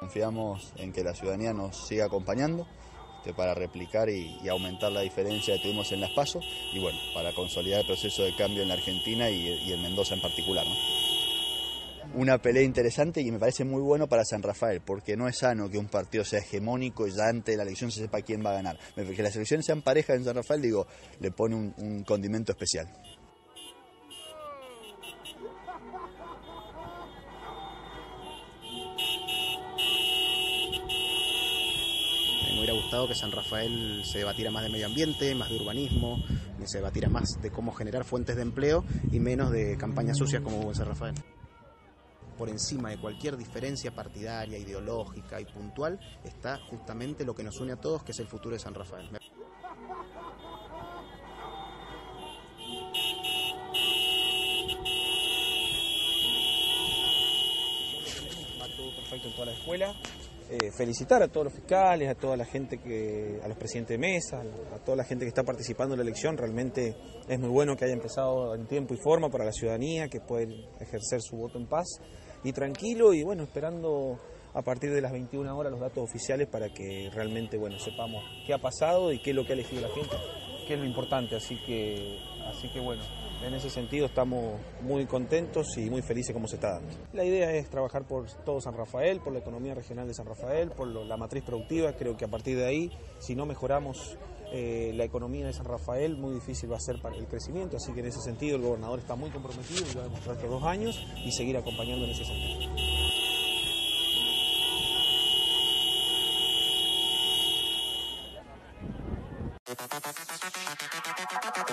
Confiamos en que la ciudadanía nos siga acompañando este, para replicar y, aumentar la diferencia que tuvimos en las pasos y bueno, para consolidar el proceso de cambio en la Argentina y, en Mendoza en particular. Una pelea interesante y me parece muy bueno para San Rafael, porque no es sano que un partido sea hegemónico y ya antes de la elección se sepa quién va a ganar. Que las elecciones sean parejas en San Rafael, digo, le pone un condimento especial. Hubiera gustado que San Rafael se debatiera más de medio ambiente, más de urbanismo, se debatiera más de cómo generar fuentes de empleo y menos de campañas sucias como hubo en San Rafael. Por encima de cualquier diferencia partidaria, ideológica y puntual está justamente lo que nos une a todos, que es el futuro de San Rafael. Perfecto en toda la escuela. Eh, felicitar a todos los fiscales, a toda la gente que, a los presidentes de mesa, a toda la gente que está participando en la elección. Realmente es muy bueno que haya empezado en tiempo y forma para la ciudadanía, que pueden ejercer su voto en paz y tranquilo y bueno, esperando a partir de las 21 horas los datos oficiales para que realmente bueno sepamos qué ha pasado y qué es lo que ha elegido la gente, que es lo importante. Así que, así que bueno, en ese sentido estamos muy contentos y muy felices como se está dando. La idea es trabajar por todo San Rafael, por la economía regional de San Rafael, por la matriz productiva. Creo que a partir de ahí, si no mejoramos eh, la economía de San Rafael, muy difícil va a ser para el crecimiento. Así que en ese sentido el gobernador está muy comprometido y va a demostrar estos dos años y seguir acompañando en ese sentido.